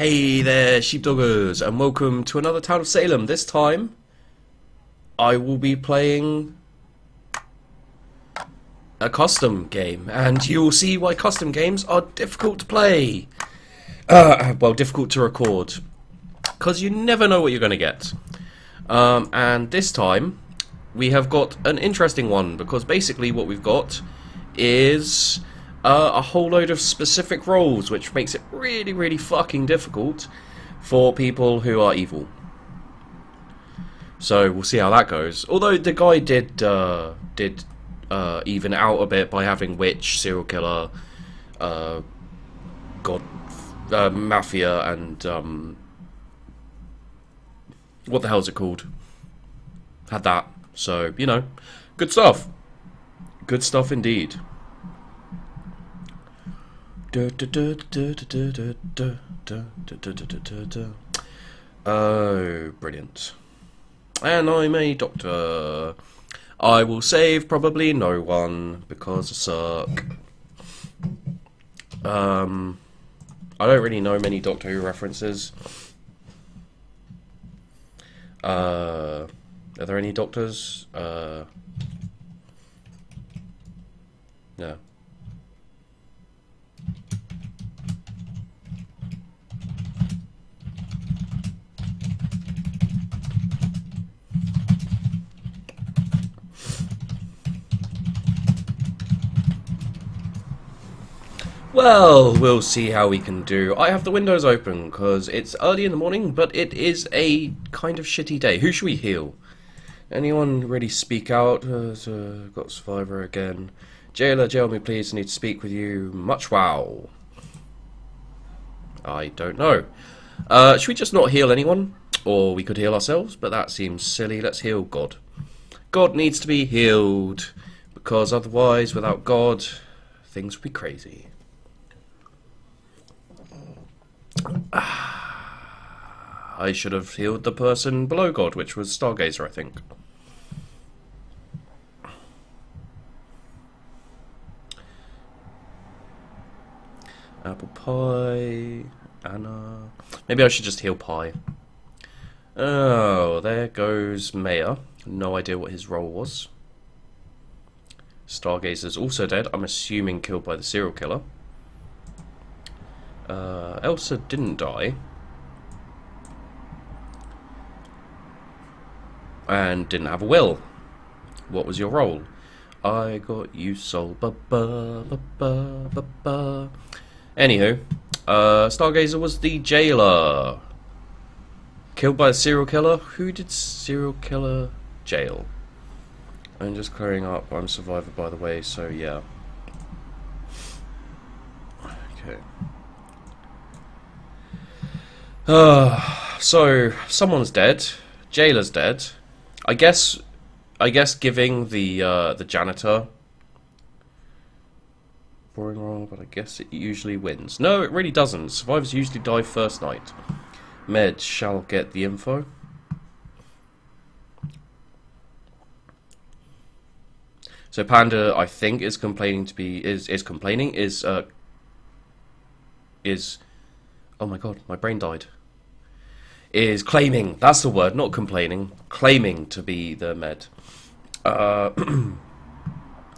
Hey there, sheepdoggers, and welcome to another Town of Salem. This time, I will be playing a custom game, and you will see why custom games are difficult to play. Uh, well, difficult to record, because you never know what you're going to get. Um, and this time, we have got an interesting one, because basically what we've got is uh, a whole load of specific roles, which makes it really, really fucking difficult for people who are evil. So we'll see how that goes. Although the guy did uh, did uh, even out a bit by having witch, serial killer, uh, god, uh, mafia, and um, what the hell is it called? Had that. So you know, good stuff. Good stuff indeed. Oh, brilliant. And I'm a doctor. I will save probably no one because I suck. Um, I don't really know many Doctor Who references. Uh, are there any doctors? Uh, no. Well, we'll see how we can do. I have the windows open because it's early in the morning, but it is a kind of shitty day. Who should we heal? Anyone really speak out? Uh, got Survivor again. Jailer, jail me please, I need to speak with you. Much wow. I don't know. Uh, should we just not heal anyone? Or we could heal ourselves, but that seems silly. Let's heal God. God needs to be healed, because otherwise, without God, things would be crazy. I should have healed the person below God, which was Stargazer, I think. Apple pie, Anna. Maybe I should just heal pie. Oh, there goes Mayor. No idea what his role was. Stargazer's also dead. I'm assuming killed by the serial killer. Uh, Elsa didn't die. And didn't have a will. What was your role? I got you soul. Ba ba ba ba ba ba. Anywho, uh, Stargazer was the jailer. Killed by a serial killer? Who did serial killer jail? I'm just clearing up. I'm survivor, by the way, so yeah. Okay. Uh, so someone's dead. Jailer's dead. I guess. I guess giving the uh, the janitor boring role, but I guess it usually wins. No, it really doesn't. Survivors usually die first night. Med shall get the info. So Panda, I think, is complaining to be is is complaining is uh is oh my god, my brain died. Is claiming that's the word, not complaining, claiming to be the med. Uh,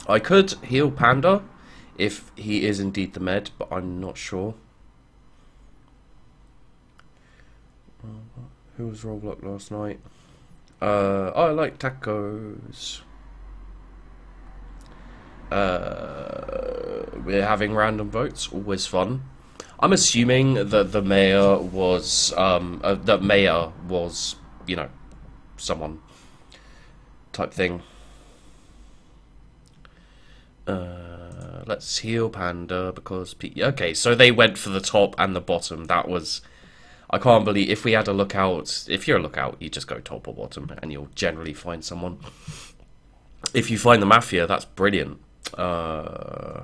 I could heal Panda if he is indeed the med, but I'm not sure. Who was Roblox last night? Uh, I like tacos. Uh, we're having random votes, always fun. I'm assuming that the mayor was, um, uh, that mayor was, you know, someone type thing. Uh, let's heal Panda because, okay, so they went for the top and the bottom. That was, I can't believe, if we had a lookout, if you're a lookout, you just go top or bottom and you'll generally find someone. If you find the Mafia, that's brilliant. Uh,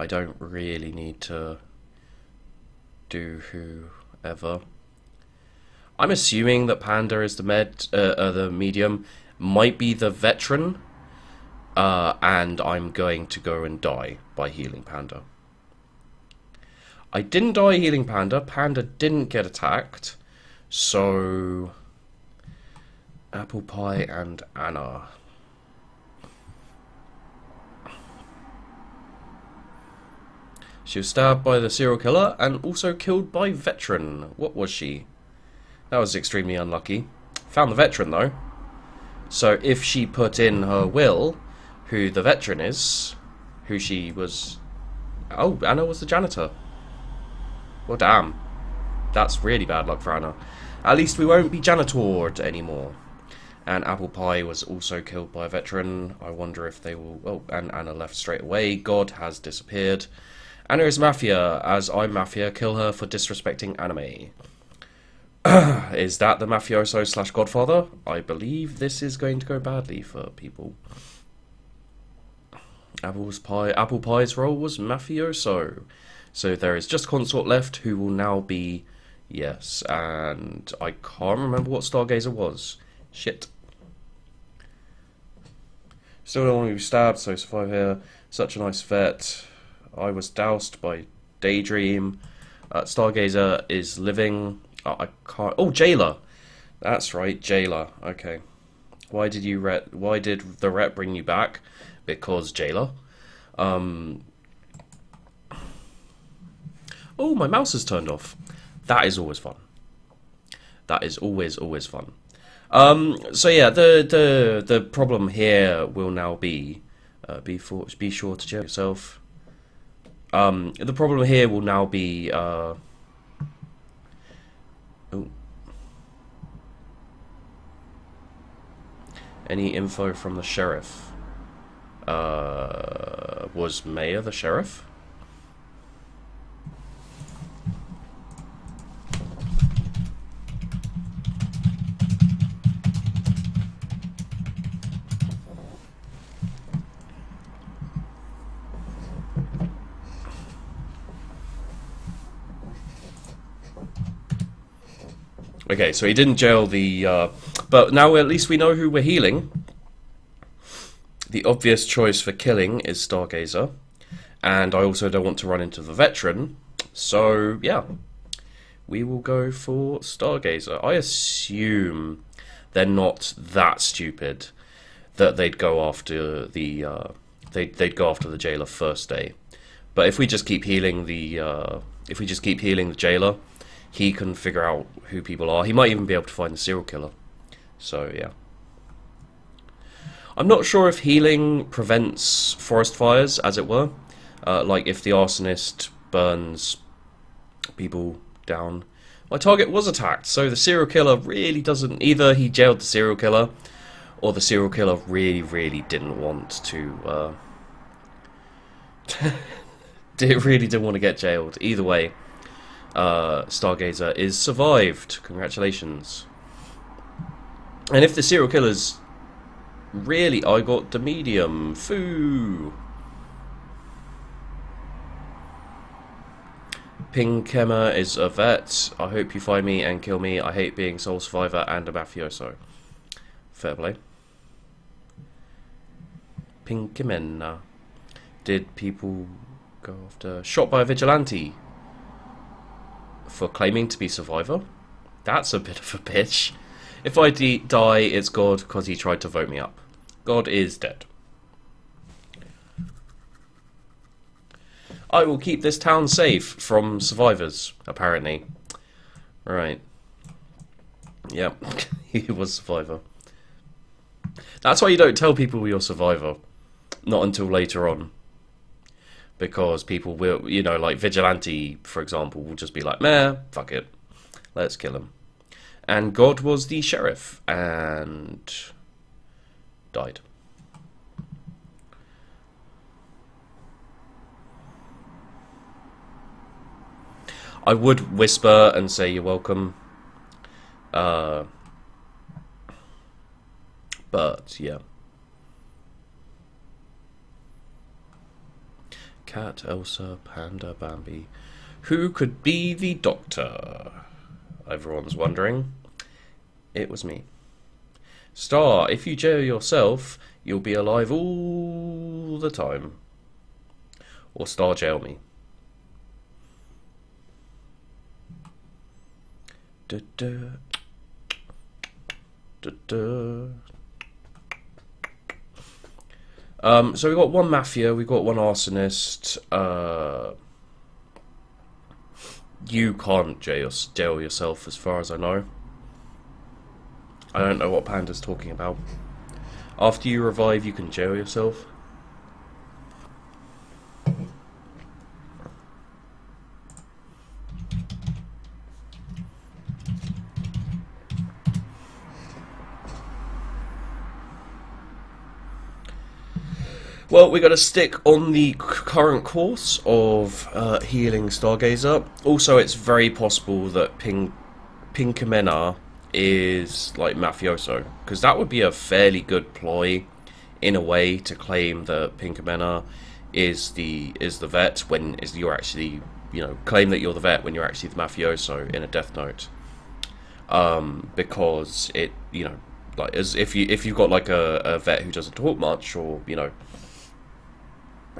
I don't really need to do whoever. I'm assuming that Panda is the med, uh, uh, the medium, might be the veteran, uh, and I'm going to go and die by healing Panda. I didn't die healing Panda. Panda didn't get attacked. So... Apple Pie and Anna. She was stabbed by the serial killer and also killed by Veteran. What was she? That was extremely unlucky. Found the Veteran though. So if she put in her will who the Veteran is, who she was... Oh, Anna was the janitor. Well, damn. That's really bad luck for Anna. At least we won't be janitored anymore. And Apple Pie was also killed by a veteran. I wonder if they will... Oh, and Anna left straight away. God has disappeared. Anna is Mafia, as I'm Mafia. Kill her for disrespecting anime. is that the mafioso slash godfather? I believe this is going to go badly for people. Apple's pie. Apple Pie's role was mafioso. So there is just consort left, who will now be yes, and I can't remember what Stargazer was. Shit. Still don't want to be stabbed, so survive here. Such a nice vet. I was doused by Daydream. Uh, Stargazer is living. Oh, I can't. Oh, Jailer. That's right, Jailer. Okay. Why did you ret? Why did the ret bring you back? Because Jailer. Um. Oh, my mouse has turned off. That is always fun. That is always always fun. Um, so yeah, the the the problem here will now be uh, be for be sure to check yourself. Um, the problem here will now be uh, any info from the sheriff. Uh, was Mayor the sheriff? Okay, so he didn't jail the... Uh, but now at least we know who we're healing. The obvious choice for killing is Stargazer. And I also don't want to run into the veteran. So, yeah. We will go for Stargazer. I assume they're not that stupid that they'd go after the... Uh, they'd, they'd go after the jailer first day. But if we just keep healing the... Uh, if we just keep healing the jailer he can figure out who people are. He might even be able to find the serial killer. So, yeah. I'm not sure if healing prevents forest fires, as it were. Uh, like if the arsonist burns people down. My target was attacked, so the serial killer really doesn't... Either he jailed the serial killer, or the serial killer really, really didn't want to... Uh, really didn't want to get jailed. Either way, uh, Stargazer is survived. Congratulations. And if the serial killer's really, I got the medium. Foo. Pinkamena is a vet. I hope you find me and kill me. I hate being sole survivor and a mafioso. Fair play. Pinkamena. Did people go after... Shot by a vigilante for claiming to be Survivor. That's a bit of a bitch. If I die, it's God because he tried to vote me up. God is dead. I will keep this town safe from survivors, apparently. Right. Yep, he was survivor. That's why you don't tell people you're survivor. Not until later on because people will, you know, like Vigilante, for example, will just be like, meh, fuck it, let's kill him. And God was the sheriff and died. I would whisper and say you're welcome. Uh, but, yeah. Cat, Elsa, Panda, Bambi. Who could be the Doctor? Everyone's wondering. It was me. Star, if you jail yourself, you'll be alive all the time. Or Star jail me. Da -da. Da um, so we've got one mafia, we've got one arsonist. Uh, you can't jail, jail yourself, as far as I know. I don't know what Panda's talking about. After you revive, you can jail yourself. Well, we got to stick on the current course of uh, healing Stargazer. Also, it's very possible that Pink Pinkamena is like mafioso, because that would be a fairly good ploy, in a way, to claim that Pinkamena is the is the vet when is you're actually you know claim that you're the vet when you're actually the mafioso in a Death Note. Um, because it you know like as if you if you've got like a, a vet who doesn't talk much or you know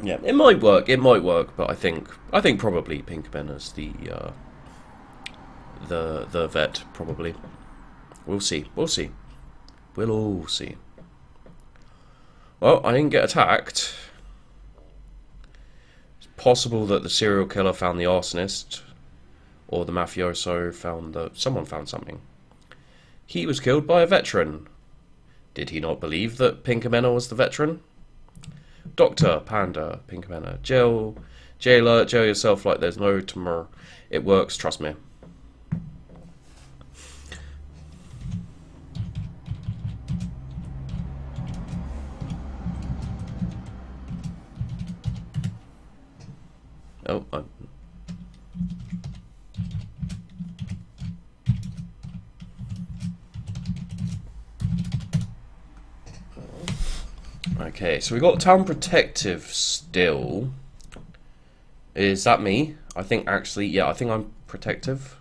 yeah, it might work. It might work, but I think I think probably Pinkamena's the uh, the the vet. Probably, we'll see. We'll see. We'll all see. Well, I didn't get attacked. It's possible that the serial killer found the arsonist, or the mafioso found the someone found something. He was killed by a veteran. Did he not believe that Pinkamena was the veteran? Doctor, Panda, Pink Pinkamena, jail, jailer, uh, jail yourself like there's no tomorrow. It works, trust me. Oh, I'm... Okay, so we got Town Protective still. Is that me? I think actually, yeah, I think I'm protective.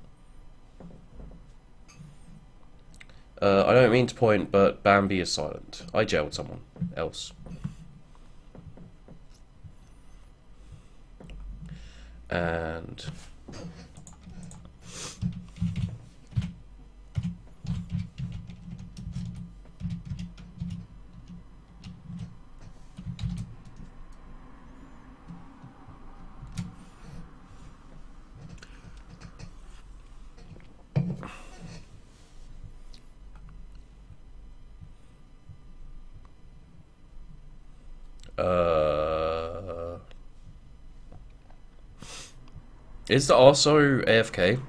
Uh, I don't mean to point, but Bambi is silent. I jailed someone else. And... Uh, is the also AFK?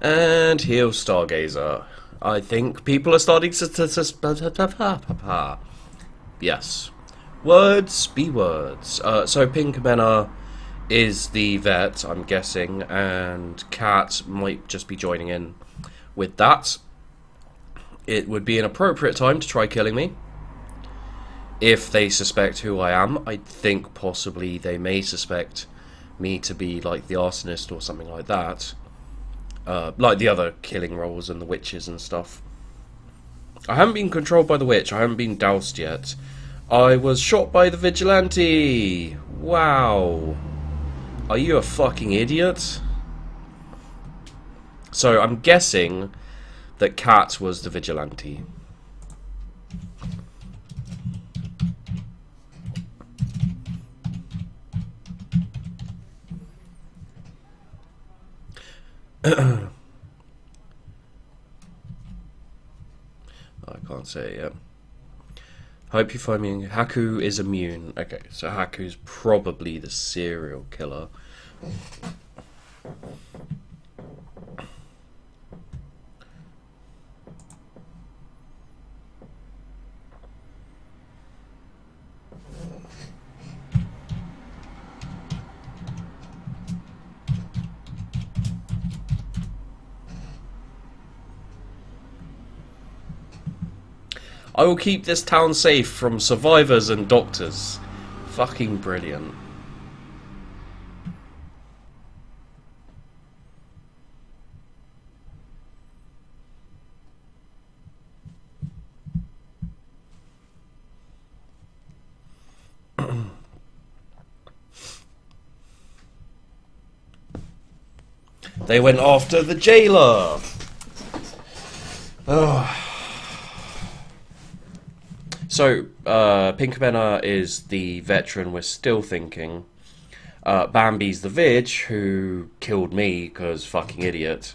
And heal Stargazer. I think people are starting to... Yes. Words be words. Uh, so Pinkamena is the vet, I'm guessing, and Cat might just be joining in with that. It would be an appropriate time to try killing me. If they suspect who I am, I think possibly they may suspect me to be like the arsonist or something like that. Uh, like the other killing roles and the witches and stuff. I haven't been controlled by the witch. I haven't been doused yet. I was shot by the vigilante. Wow. Are you a fucking idiot? So I'm guessing that Cat was the vigilante. I can't say it yet. Hope you find me. Haku is immune. Okay, so Haku's probably the serial killer. I will keep this town safe from survivors and doctors. Fucking brilliant. they went after the jailer. Oh. So, uh, Pinkamena is the veteran we're still thinking. Uh, Bambi's the Vig, who killed me because fucking idiot.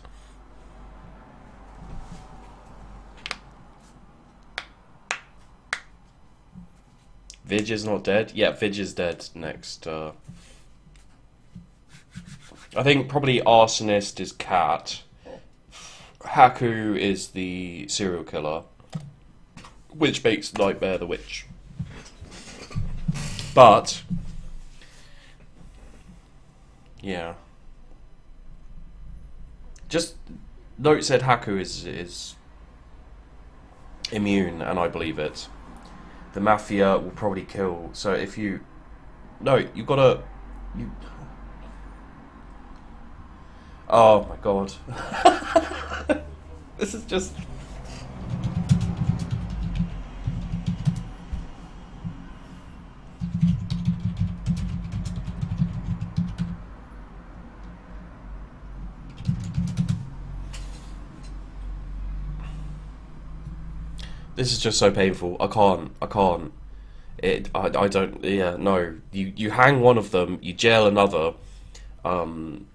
Vig is not dead? Yeah, Vig is dead next. Uh, I think probably Arsonist is Cat. Haku is the serial killer. Which makes Nightmare the Witch. But. Yeah. Just note said Haku is is immune, and I believe it the mafia will probably kill. So if you, no, you gotta, you. Oh my god, this is just. This is just so painful. I can't. I can't. It. I. I don't. Yeah. No. You. You hang one of them. You jail another. Um.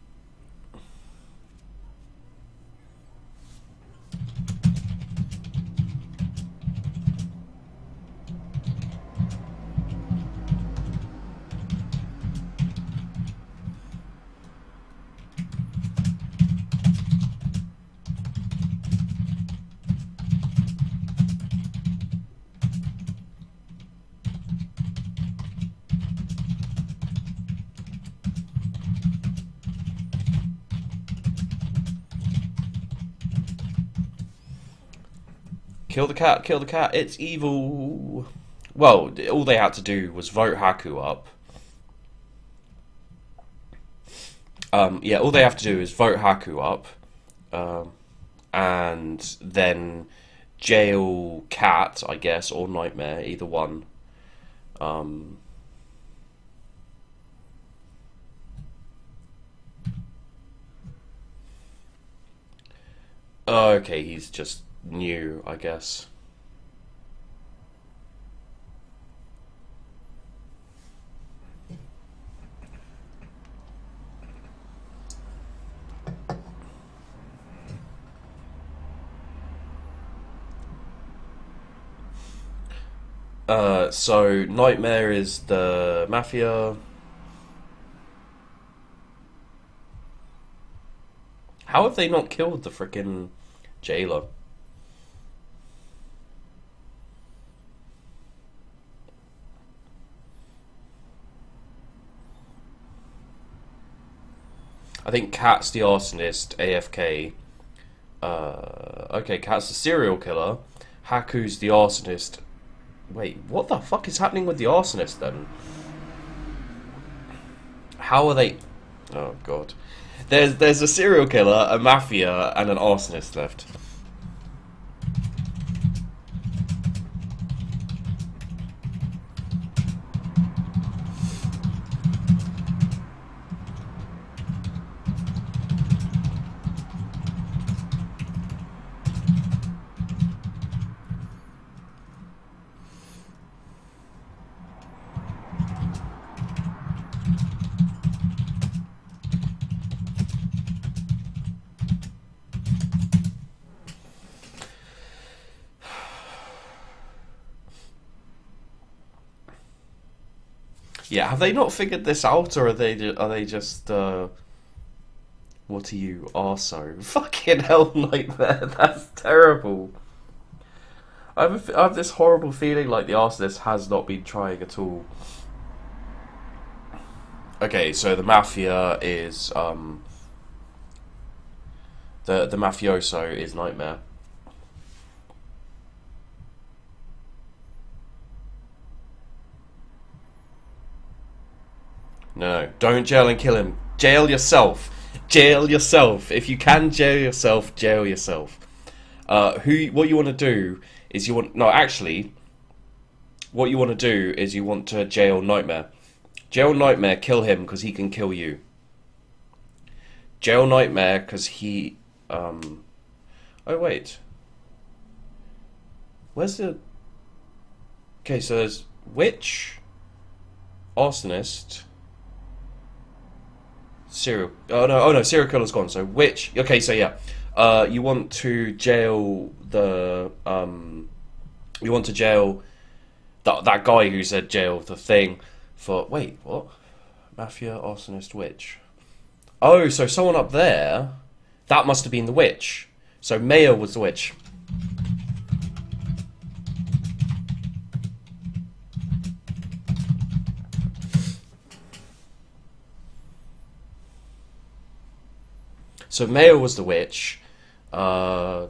Kill the cat, kill the cat, it's evil. Well, all they had to do was vote Haku up. Um, yeah, all they have to do is vote Haku up. Um, and then jail Cat, I guess, or Nightmare, either one. Um, okay, he's just new, I guess. Uh, so Nightmare is the mafia. How have they not killed the freaking jailer? I think Cat's the arsonist, AFK. Uh, okay, Cat's the serial killer. Haku's the arsonist. Wait, what the fuck is happening with the arsonist then? How are they... Oh, God. There's, there's a serial killer, a mafia, and an arsonist left. Yeah, have they not figured this out, or are they are they just? Uh, what are you, arso? Fucking hell, nightmare. That's terrible. I have, a, I have this horrible feeling like the arsonist has not been trying at all. Okay, so the mafia is um. The the mafioso is nightmare. No, don't jail and kill him. Jail yourself. Jail yourself. If you can jail yourself, jail yourself. Uh, who? What you want to do is you want no. Actually, what you want to do is you want to jail Nightmare. Jail Nightmare. Kill him because he can kill you. Jail Nightmare because he. Um, oh wait. Where's the? Okay, so there's witch, arsonist, serial. Oh no! Oh no! Serial killer's gone. So which? Okay, so yeah, uh, you want to jail the um, you want to jail that that guy who said jail the thing for wait what mafia arsonist witch. Oh, so someone up there, that must have been the witch. So Mayor was the witch. So Mayo was the witch. Uh,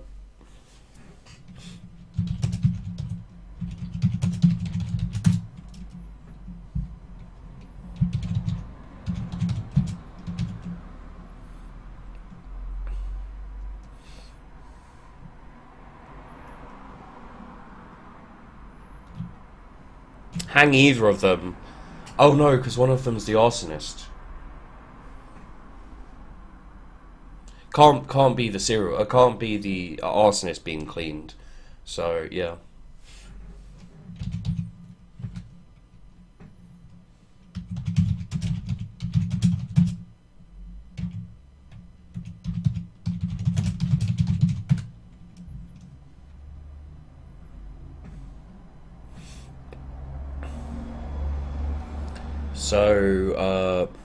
hang either of them. Oh no, because one of them's the arsonist. Can't can't be the serial. It uh, can't be the arsonist being cleaned. So yeah. So, uh,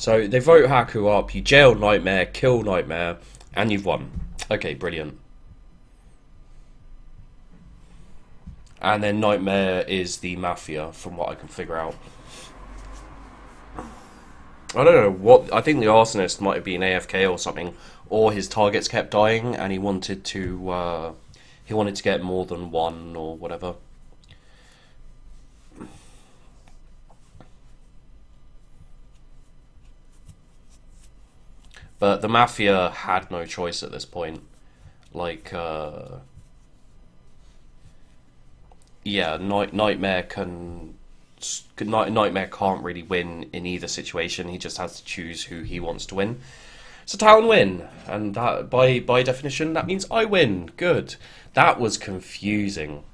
So they vote Haku up, you jail Nightmare, kill Nightmare, and you've won. Okay, brilliant. And then Nightmare is the Mafia, from what I can figure out. I don't know what. I think the arsonist might have been AFK or something, or his targets kept dying, and he wanted to. Uh, he wanted to get more than one or whatever. But the Mafia had no choice at this point. Like, uh, yeah, Night Nightmare can Night Nightmare can't really win in either situation. He just has to choose who he wants to win. So Talon win, and that by by definition that means I win. Good. That was confusing.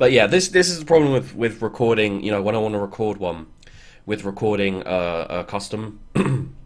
But yeah, this this is the problem with with recording. You know, when I want to record one, with recording uh, a custom.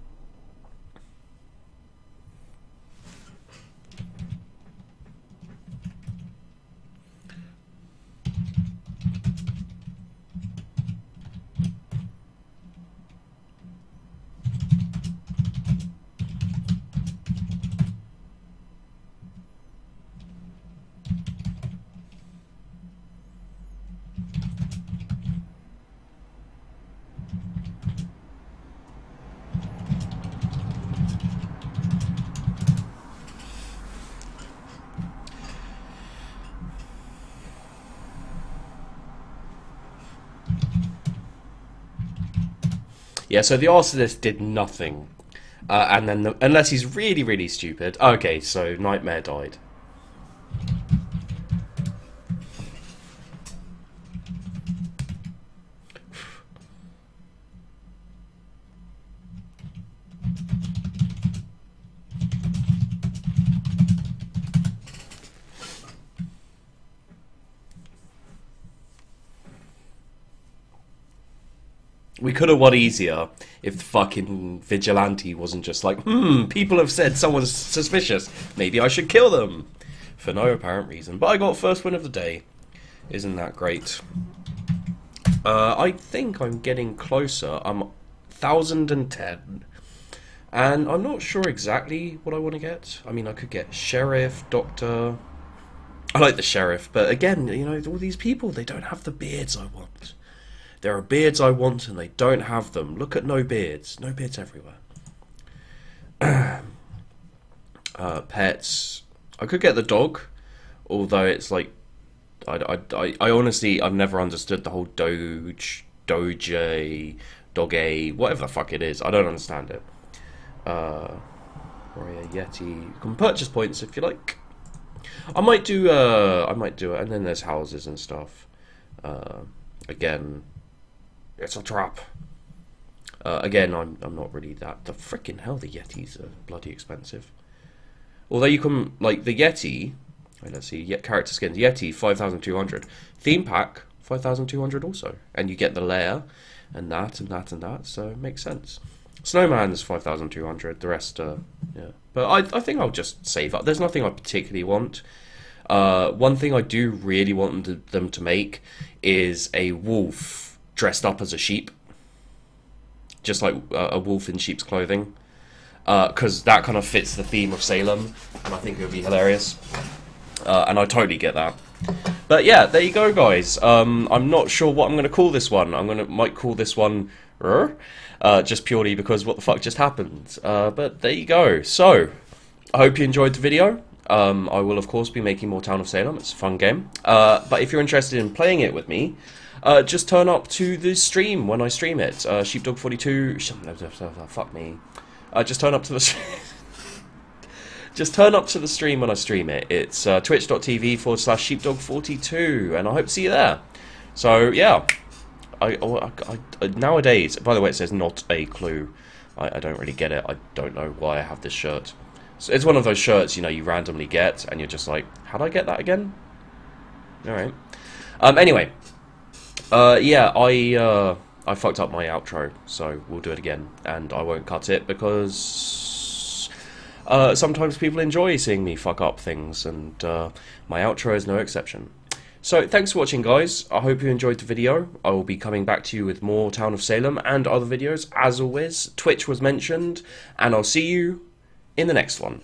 Yeah, so the arsonist did nothing. Uh, and then, the, unless he's really, really stupid. Okay, so Nightmare died. We could have won easier if the fucking vigilante wasn't just like, hmm, people have said someone's suspicious. Maybe I should kill them. For no apparent reason. But I got first win of the day. Isn't that great? Uh, I think I'm getting closer. I'm 1010. And I'm not sure exactly what I want to get. I mean, I could get Sheriff, Doctor... I like the Sheriff, but again, you know, all these people, they don't have the beards I want. There are beards I want and they don't have them. Look at no beards. No beards everywhere. uh, pets. I could get the dog, although it's like, I, I, I, honestly, I've never understood the whole Doge, Doge, Doge, whatever the fuck it is. I don't understand it. Uh, Warrior Yeti. You can purchase points if you like. I might do. Uh, I might do it, and then there's houses and stuff. Uh, again, it's a trap. Uh, again, I'm I'm not really that. The freaking hell, the Yetis are bloody expensive. Although you can like the Yeti. Wait, let's see. Yet character skins Yeti five thousand two hundred. Theme pack five thousand two hundred also, and you get the layer, and that and that and that. So it makes sense. Snowman's five thousand two hundred. The rest, uh, yeah. But I I think I'll just save up. There's nothing I particularly want. Uh, one thing I do really want them to, them to make is a wolf dressed up as a sheep, just like uh, a wolf in sheep's clothing, because uh, that kind of fits the theme of Salem, and I think it would be hilarious. Uh, and I totally get that. But yeah, there you go, guys. Um, I'm not sure what I'm going to call this one. I'm going to might call this one, uh, just purely because what the fuck just happened. Uh, but there you go. So I hope you enjoyed the video. Um, I will, of course, be making more Town of Salem. It's a fun game. Uh, but if you're interested in playing it with me, uh, just turn up to the stream when I stream it. Uh, Sheepdog42. Fuck me. Uh, just turn up to the. just turn up to the stream when I stream it. It's uh, twitch.tv forward slash sheepdog42, and I hope to see you there. So, yeah. I, I, I, nowadays, by the way, it says not a clue. I, I don't really get it. I don't know why I have this shirt. So it's one of those shirts, you know, you randomly get, and you're just like, how'd I get that again? Alright. Um, anyway. Uh, yeah, I, uh, I fucked up my outro, so we'll do it again. And I won't cut it because... Uh, sometimes people enjoy seeing me fuck up things, and uh, my outro is no exception. So, thanks for watching, guys. I hope you enjoyed the video. I will be coming back to you with more Town of Salem and other videos, as always. Twitch was mentioned, and I'll see you in the next one.